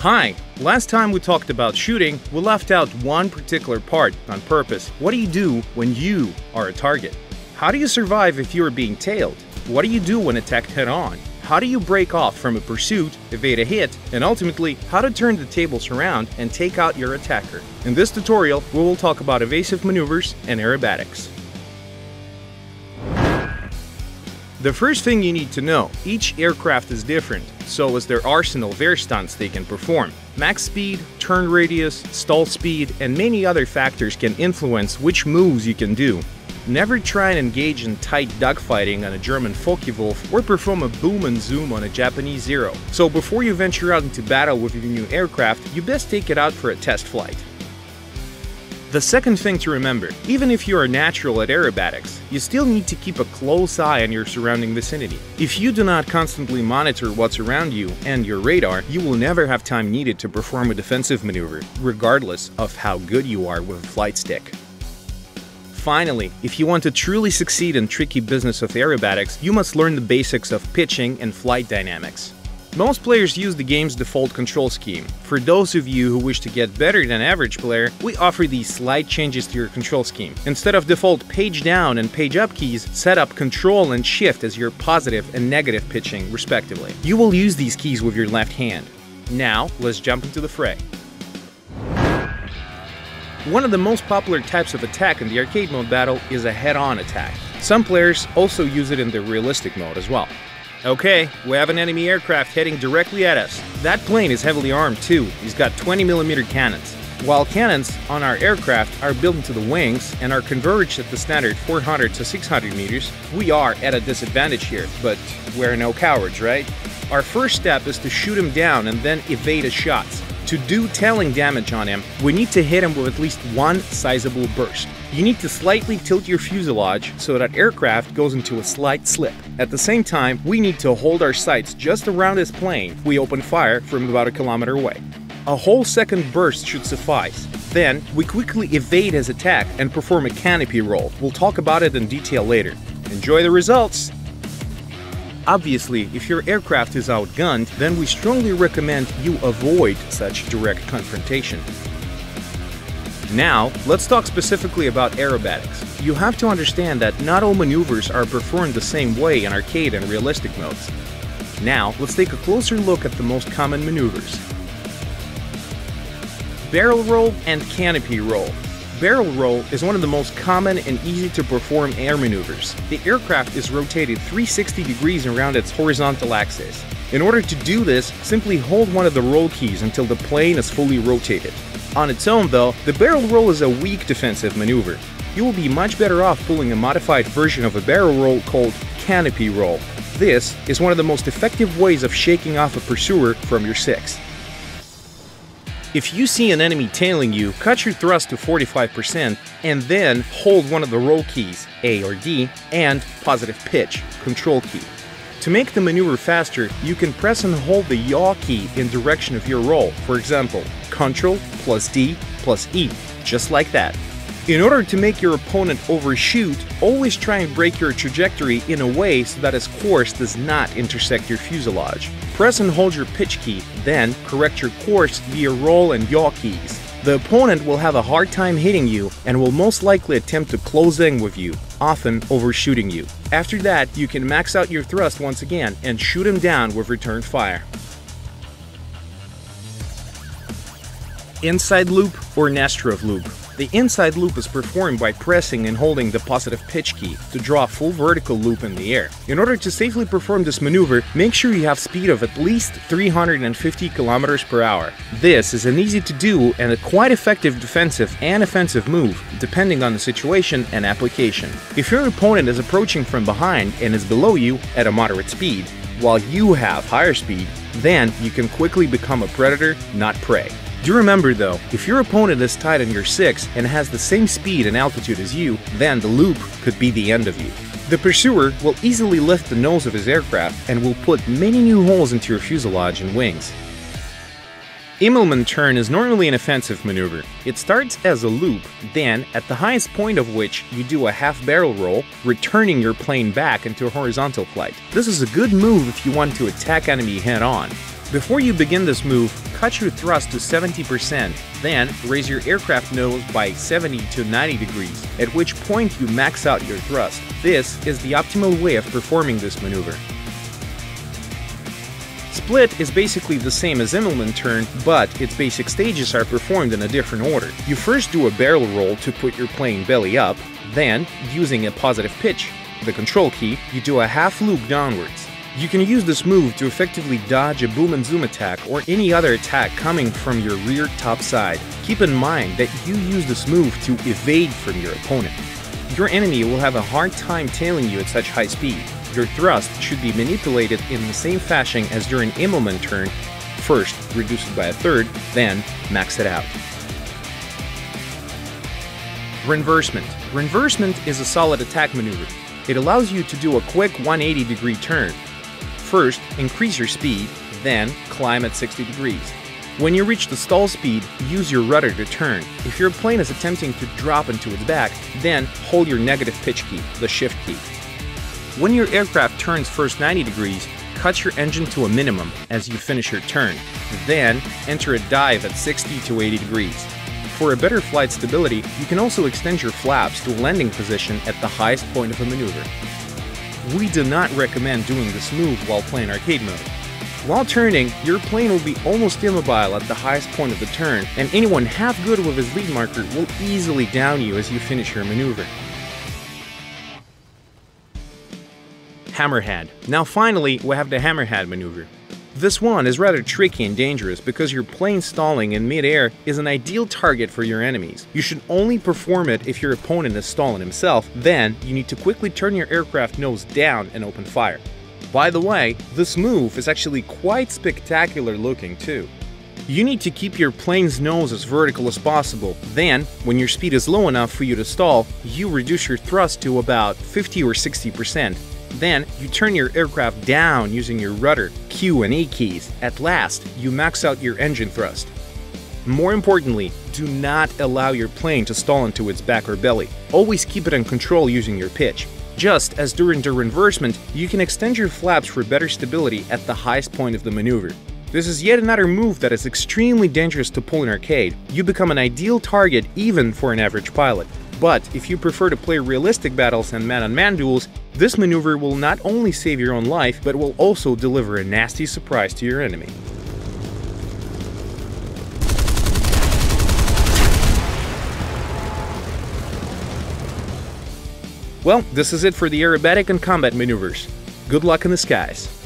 Hi! Last time we talked about shooting, we left out one particular part on purpose. What do you do when you are a target? How do you survive if you are being tailed? What do you do when attacked head on? How do you break off from a pursuit, evade a hit, and ultimately, how to turn the tables around and take out your attacker? In this tutorial, we will talk about evasive maneuvers and aerobatics. The first thing you need to know, each aircraft is different, so is their arsenal of air stunts they can perform. Max speed, turn radius, stall speed, and many other factors can influence which moves you can do. Never try and engage in tight dogfighting on a German Focke-Wulf or perform a boom and zoom on a Japanese Zero. So before you venture out into battle with your new aircraft, you best take it out for a test flight. The second thing to remember, even if you are natural at aerobatics, you still need to keep a close eye on your surrounding vicinity. If you do not constantly monitor what's around you and your radar, you will never have time needed to perform a defensive maneuver, regardless of how good you are with a flight stick. Finally, if you want to truly succeed in tricky business of aerobatics, you must learn the basics of pitching and flight dynamics. Most players use the game's default control scheme. For those of you who wish to get better than average player, we offer these slight changes to your control scheme. Instead of default page down and page up keys, set up control and shift as your positive and negative pitching, respectively. You will use these keys with your left hand. Now, let's jump into the fray. One of the most popular types of attack in the arcade mode battle is a head-on attack. Some players also use it in the realistic mode as well. Okay, we have an enemy aircraft heading directly at us. That plane is heavily armed too. He's got 20mm cannons. While cannons on our aircraft are built into the wings and are converged at the standard 400 to 600 meters, we are at a disadvantage here, but we're no cowards, right? Our first step is to shoot him down and then evade his shots. To do telling damage on him, we need to hit him with at least one sizable burst. You need to slightly tilt your fuselage so that aircraft goes into a slight slip. At the same time, we need to hold our sights just around his plane we open fire from about a kilometer away. A whole second burst should suffice. Then, we quickly evade his attack and perform a canopy roll. We'll talk about it in detail later. Enjoy the results! Obviously, if your aircraft is outgunned, then we strongly recommend you avoid such direct confrontation. Now, let's talk specifically about aerobatics. You have to understand that not all maneuvers are performed the same way in arcade and realistic modes. Now, let's take a closer look at the most common maneuvers. Barrel roll and canopy roll. Barrel roll is one of the most common and easy to perform air maneuvers. The aircraft is rotated 360 degrees around its horizontal axis. In order to do this, simply hold one of the roll keys until the plane is fully rotated. On its own though, the barrel roll is a weak defensive maneuver. You will be much better off pulling a modified version of a barrel roll called canopy roll. This is one of the most effective ways of shaking off a pursuer from your six. If you see an enemy tailing you, cut your thrust to 45% and then hold one of the roll keys, A or D, and positive pitch, control key. To make the maneuver faster, you can press and hold the yaw key in direction of your roll. For example, Ctrl plus D plus E, just like that. In order to make your opponent overshoot, always try and break your trajectory in a way so that his course does not intersect your fuselage. Press and hold your pitch key, then correct your course via roll and yaw keys. The opponent will have a hard time hitting you and will most likely attempt to close in with you, often overshooting you. After that, you can max out your thrust once again and shoot him down with return fire. Inside loop or Nesterov loop. The inside loop is performed by pressing and holding the positive pitch key to draw a full vertical loop in the air. In order to safely perform this maneuver, make sure you have speed of at least 350 km per hour. This is an easy to do and a quite effective defensive and offensive move, depending on the situation and application. If your opponent is approaching from behind and is below you at a moderate speed, while you have higher speed, then you can quickly become a predator, not prey. Do remember though, if your opponent is tied on your 6 and has the same speed and altitude as you, then the loop could be the end of you. The pursuer will easily lift the nose of his aircraft and will put many new holes into your fuselage and wings. Immelmann turn is normally an offensive maneuver. It starts as a loop, then, at the highest point of which you do a half barrel roll, returning your plane back into a horizontal flight. This is a good move if you want to attack enemy head on. Before you begin this move, cut your thrust to 70%, then raise your aircraft nose by 70 to 90 degrees, at which point you max out your thrust. This is the optimal way of performing this maneuver. Split is basically the same as Immelman turn, but its basic stages are performed in a different order. You first do a barrel roll to put your plane belly up, then, using a positive pitch, the control key, you do a half loop downwards. You can use this move to effectively dodge a boom and zoom attack or any other attack coming from your rear top side. Keep in mind that you use this move to evade from your opponent. Your enemy will have a hard time tailing you at such high speed. Your thrust should be manipulated in the same fashion as during Immelman turn. First, reduce it by a third, then max it out. Renversement. Renversement is a solid attack maneuver. It allows you to do a quick 180 degree turn. First, increase your speed, then climb at 60 degrees. When you reach the stall speed, use your rudder to turn. If your plane is attempting to drop into its back, then hold your negative pitch key, the shift key. When your aircraft turns first 90 degrees, cut your engine to a minimum as you finish your turn. Then, enter a dive at 60 to 80 degrees. For a better flight stability, you can also extend your flaps to a landing position at the highest point of a maneuver. We do not recommend doing this move while playing arcade mode. While turning, your plane will be almost immobile at the highest point of the turn, and anyone half good with his lead marker will easily down you as you finish your maneuver. Hammerhead. Now finally, we have the Hammerhead maneuver. This one is rather tricky and dangerous because your plane stalling in midair is an ideal target for your enemies. You should only perform it if your opponent is stalling himself, then you need to quickly turn your aircraft nose down and open fire. By the way, this move is actually quite spectacular looking too. You need to keep your plane's nose as vertical as possible. Then, when your speed is low enough for you to stall, you reduce your thrust to about 50 or 60%. Then, you turn your aircraft down using your rudder, Q and A keys. At last, you max out your engine thrust. More importantly, do not allow your plane to stall into its back or belly. Always keep it in control using your pitch. Just as during the renversement, you can extend your flaps for better stability at the highest point of the maneuver. This is yet another move that is extremely dangerous to pull in arcade. You become an ideal target even for an average pilot. But if you prefer to play realistic battles and man-on-man -man duels, this maneuver will not only save your own life, but will also deliver a nasty surprise to your enemy. Well, this is it for the aerobatic and combat maneuvers. Good luck in the skies.